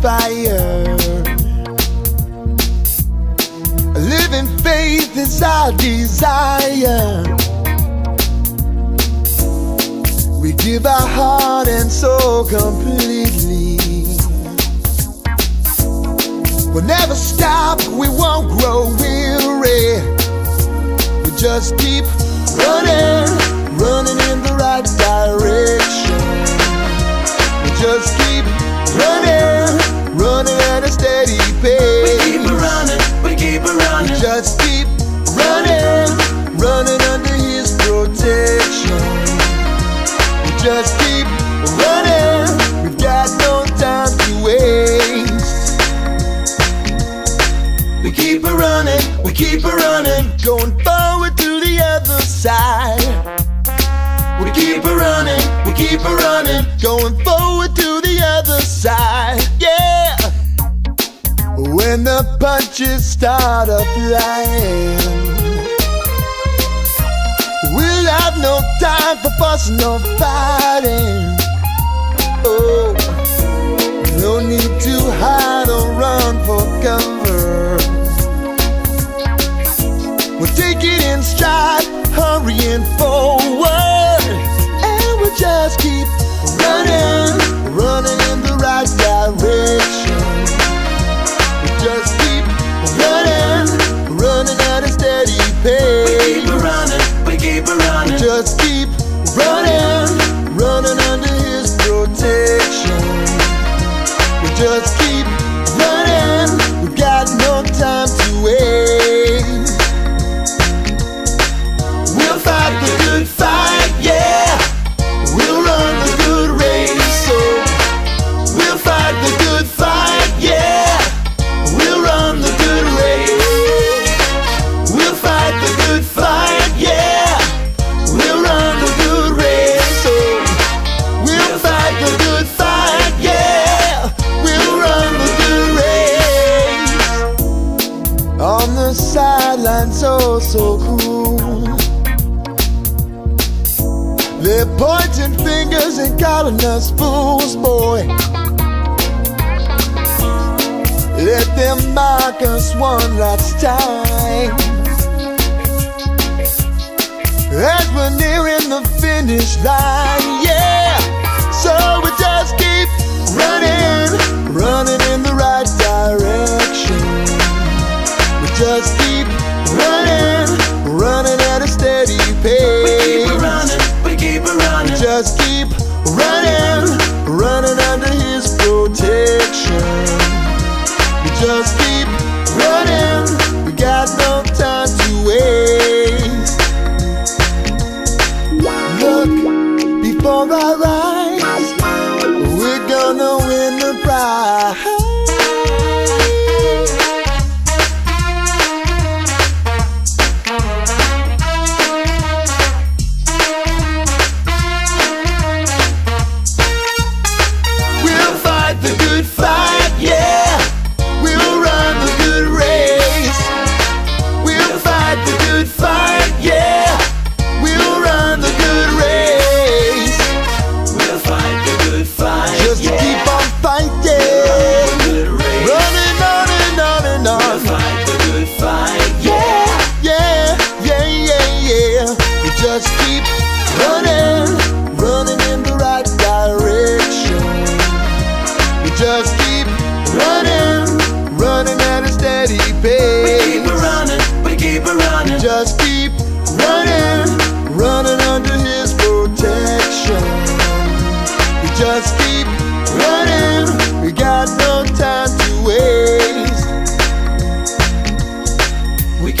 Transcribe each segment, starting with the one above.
fire. Living faith is our desire. We give our heart and soul completely. We'll never stop, we won't grow weary. We just keep running, running in the right direction. Just keep running, we've got no time to waste. We keep it running, we keep it running. Going forward to the other side. We keep it running, we keep it running. Going forward to the other side, yeah. When the punches start a flying, have no time for fussing or fighting. Oh, no need to hide or run for cover. We'll take it in stride, hurrying forward, and we'll just keep running, running in the right direction. Pointing fingers and calling us fools, boy. Let them mark us one last time. As we're nearing the finish line, yeah. So we just keep Just keep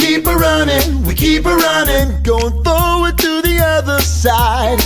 keep a running, we keep a running, going forward to the other side.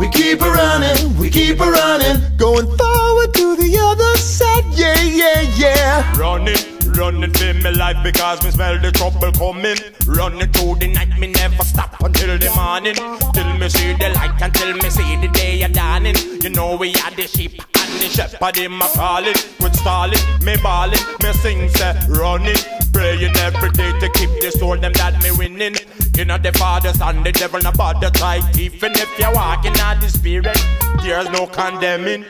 We keep a running, we keep a running, going forward to the other side. Yeah, yeah, yeah. Running, running for my life because me smell the trouble coming. Running through the night, me never stop until the morning. Till me see the light, until me see the day a dawning. You know we are the sheep and the shepherd in my calling. With stalling, me balling, me sing say running. Praying every day to keep the soul them that me winning. You know the father, son, the devil, no bother try. Even if you're walking out the spirit, there's no condemning.